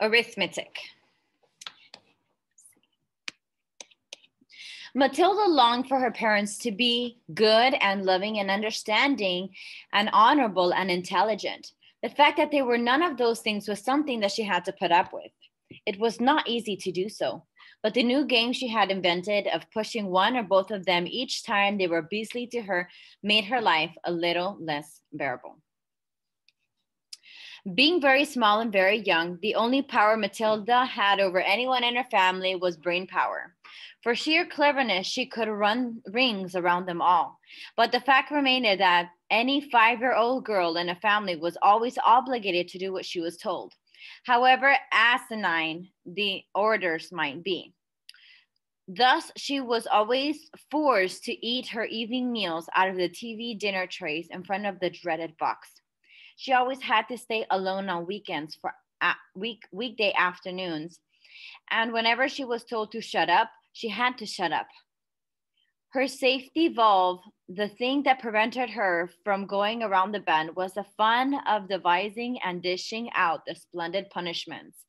Arithmetic. Matilda longed for her parents to be good and loving and understanding and honorable and intelligent. The fact that they were none of those things was something that she had to put up with. It was not easy to do so, but the new game she had invented of pushing one or both of them each time they were beastly to her made her life a little less bearable. Being very small and very young, the only power Matilda had over anyone in her family was brain power. For sheer cleverness, she could run rings around them all. But the fact remained that any five year old girl in a family was always obligated to do what she was told, however asinine the orders might be. Thus, she was always forced to eat her evening meals out of the TV dinner trays in front of the dreaded box. She always had to stay alone on weekends for uh, week weekday afternoons. And whenever she was told to shut up, she had to shut up. Her safety valve, the thing that prevented her from going around the bend, was the fun of devising and dishing out the splendid punishments.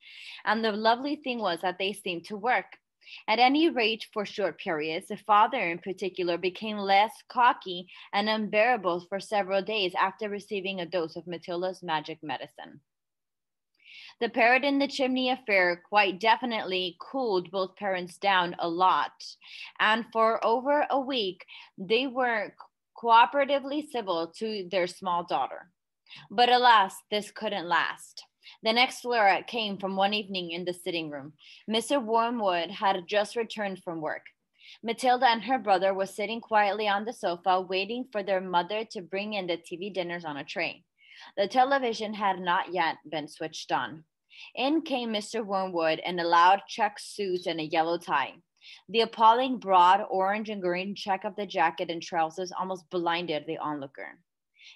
And the lovely thing was that they seemed to work. At any rate, for short periods, the father in particular became less cocky and unbearable for several days after receiving a dose of Matilda's magic medicine. The parrot in the chimney affair quite definitely cooled both parents down a lot. And for over a week, they were cooperatively civil to their small daughter. But alas, this couldn't last. The next flare uh, came from one evening in the sitting room. Mr. Wormwood had just returned from work. Matilda and her brother were sitting quietly on the sofa, waiting for their mother to bring in the TV dinners on a tray. The television had not yet been switched on. In came Mr. Wormwood in a loud check suit and a yellow tie. The appalling broad orange and green check of the jacket and trousers almost blinded the onlooker.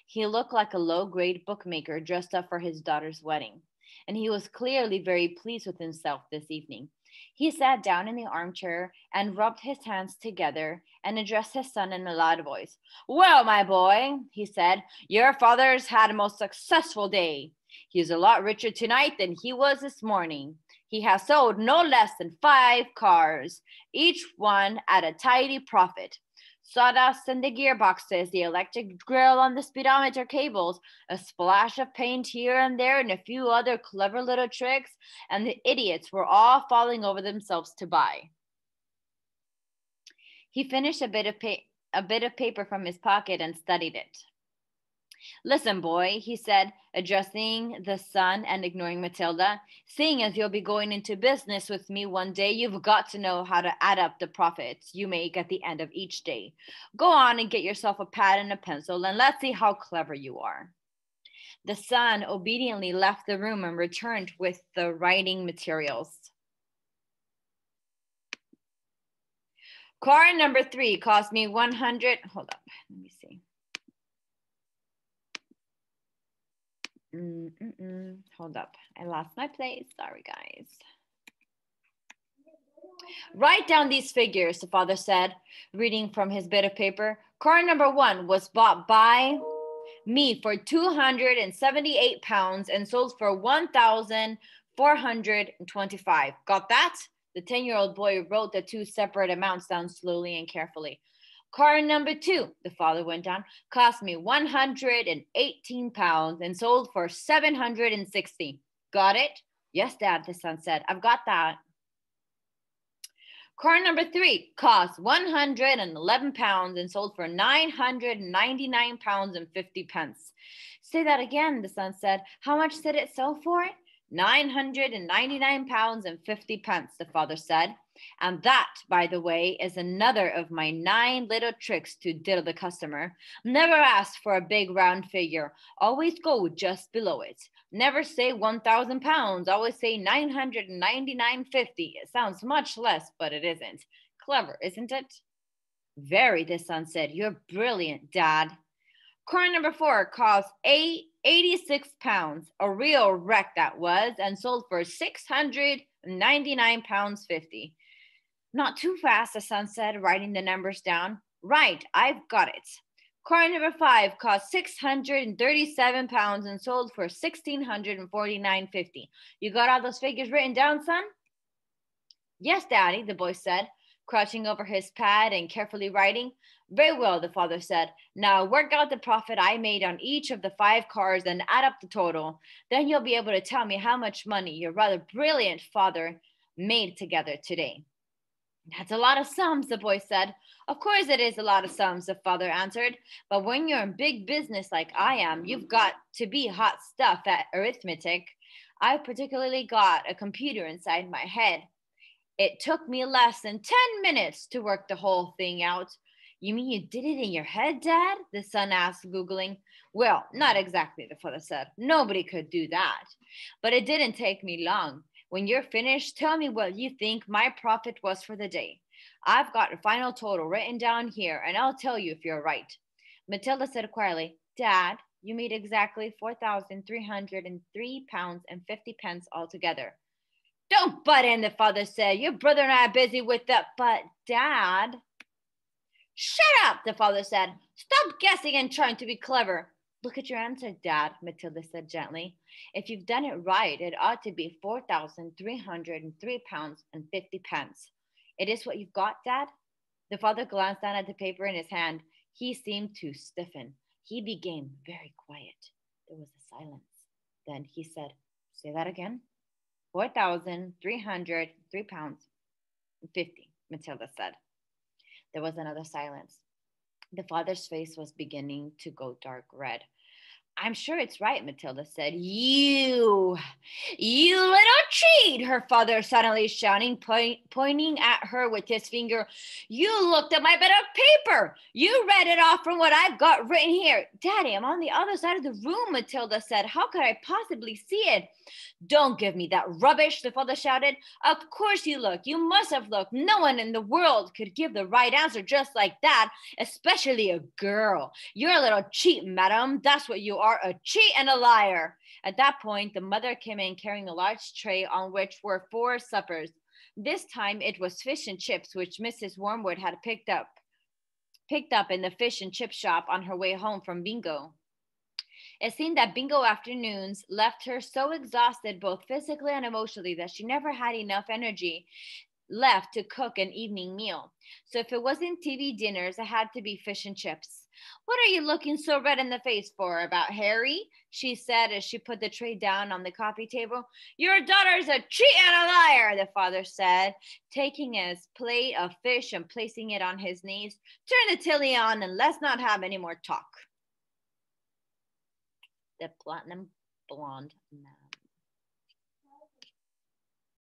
He looked like a low grade bookmaker dressed up for his daughter's wedding, and he was clearly very pleased with himself this evening. He sat down in the armchair and rubbed his hands together and addressed his son in a loud voice. Well, my boy, he said, your father's had a most successful day. He's a lot richer tonight than he was this morning. He has sold no less than five cars, each one at a tidy profit sawdust in the gearboxes, the electric grill on the speedometer cables, a splash of paint here and there, and a few other clever little tricks, and the idiots were all falling over themselves to buy. He finished a bit of, a bit of paper from his pocket and studied it. Listen, boy, he said, addressing the son and ignoring Matilda. Seeing as you'll be going into business with me one day, you've got to know how to add up the profits you make at the end of each day. Go on and get yourself a pad and a pencil, and let's see how clever you are. The son obediently left the room and returned with the writing materials. Car number three cost me 100. Hold up, let me see. Mm-mm-mm. Hold up. I lost my place. Sorry, guys. Write down these figures, the father said, reading from his bit of paper. Car number one was bought by me for 278 pounds and sold for 1,425. Got that? The 10 year old boy wrote the two separate amounts down slowly and carefully. Car number two, the father went on, cost me 118 pounds and sold for 760. Got it? Yes, Dad, the son said. I've got that. Car number three cost 111 pounds and sold for 999 pounds and 50 pence. Say that again, the son said. How much did it sell for? 999 pounds and 50 pence, the father said. And that, by the way, is another of my nine little tricks to diddle the customer. Never ask for a big round figure. Always go just below it. Never say 1,000 pounds. Always say 999.50. It sounds much less, but it isn't. Clever, isn't it? Very, the son said. You're brilliant, Dad. Car number four cost eight, 86 pounds. A real wreck that was, and sold for 699 pounds 50. Not too fast, the son said, writing the numbers down. Right, I've got it. Car number five cost 637 pounds and sold for 1649.50. You got all those figures written down, son? Yes, Daddy, the boy said, crouching over his pad and carefully writing. Very well, the father said. Now work out the profit I made on each of the five cars and add up the total. Then you'll be able to tell me how much money your rather brilliant father made together today. That's a lot of sums, the boy said. Of course, it is a lot of sums, the father answered. But when you're in big business like I am, you've got to be hot stuff at arithmetic. I particularly got a computer inside my head. It took me less than 10 minutes to work the whole thing out. You mean you did it in your head, Dad? The son asked, Googling. Well, not exactly, the father said. Nobody could do that. But it didn't take me long. When you're finished, tell me what you think my profit was for the day. I've got a final total written down here, and I'll tell you if you're right. Matilda said quietly, Dad, you made exactly 4,303 pounds and 50 pence altogether. Don't butt in, the father said. Your brother and I are busy with that. But, Dad. Shut up, the father said. Stop guessing and trying to be clever. Look at your answer, Dad, Matilda said gently. If you've done it right, it ought to be 4,303 pounds and 50 pence. It is what you've got, Dad? The father glanced down at the paper in his hand. He seemed to stiffen. He became very quiet. There was a silence. Then he said, Say that again. 4,303 pounds and 50, Matilda said. There was another silence. The father's face was beginning to go dark red. I'm sure it's right, Matilda said. You, you little cheat, her father suddenly shouting, point, pointing at her with his finger. You looked at my bit of paper. You read it off from what I've got written here. Daddy, I'm on the other side of the room, Matilda said. How could I possibly see it? Don't give me that rubbish, the father shouted. Of course you looked. You must have looked. No one in the world could give the right answer just like that, especially a girl. You're a little cheat, madam. That's what you are a cheat and a liar. At that point, the mother came in carrying a large tray on which were four suppers. This time it was fish and chips, which Mrs. Wormwood had picked up picked up in the fish and chip shop on her way home from bingo. It seemed that bingo afternoons left her so exhausted, both physically and emotionally, that she never had enough energy left to cook an evening meal. So if it wasn't TV dinners, it had to be fish and chips. What are you looking so red in the face for? About Harry? She said as she put the tray down on the coffee table. Your daughter's a cheat and a liar, the father said, taking his plate of fish and placing it on his knees. Turn the tilly on and let's not have any more talk. The platinum blonde man.